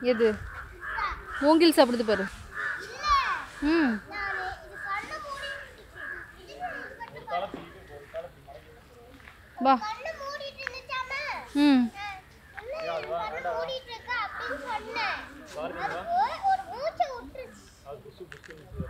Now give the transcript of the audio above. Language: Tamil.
எது? மூங்கில் சாப்பிடுது பாரு. ம். வா. ம். ஒரு மூச்சு விட்டுருச்சு.